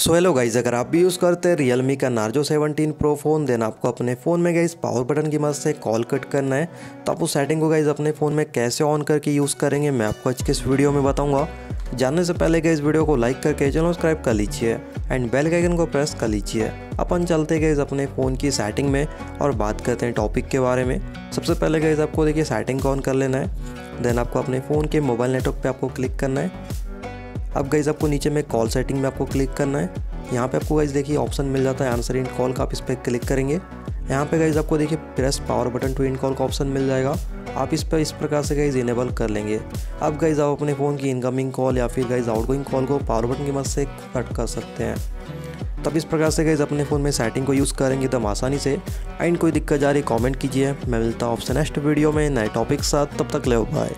So hello guys अगर आप भी यूज़ करते हैं रियलमी का नार्जो 17 प्रो फ़ोन देन आपको अपने फ़ोन में गाइज़ पावर बटन की मदद से कॉल कट करना है। तो आप उस सेटिंग को गाइज़ अपने फ़ोन में कैसे ऑन करके यूज़ करेंगे, मैं आपको आज के इस वीडियो में बताऊँगा। जानने से पहले गए इस वीडियो को लाइक करके चैनल सब्सक्राइब कर लीजिए एंड बेल आइकन को प्रेस कर लीजिए। अपन चलते गए अपने फ़ोन की सेटिंग में और बात करते हैं टॉपिक के बारे में। सबसे पहले गए आपको देखिए सेटिंग को ऑन कर लेना है। देन आपको अपने फ़ोन के मोबाइल नेटवर्क पर आपको क्लिक करना है। अब गाइज़ आपको नीचे में कॉल सेटिंग में आपको क्लिक करना है। यहाँ पे आपको गाइज़ देखिए ऑप्शन मिल जाता है आंसर इंड कॉल का, आप इस पर क्लिक करेंगे। यहाँ पे गाइज़ आपको देखिए press power button to end call का ऑप्शन मिल जाएगा। आप इस पर इस प्रकार से गाइज़ इनेबल कर लेंगे। अब गाइज़ आप अपने फ़ोन की इनकमिंग कॉल या फिर गाइज़ आउटगोइंग कॉल को पावर बटन की मदद से कट कर सकते हैं। तब इस प्रकार से गाइज़ अपने फ़ोन में सेटिंग को यूज़ करेंगे एकदम आसानी से। एंड कोई दिक्कत जा रही कॉमेंट कीजिए। मैं मिलता हूँ आपसे नेक्स्ट वीडियो में, नए टॉपिक साथ। तब तक ले बाय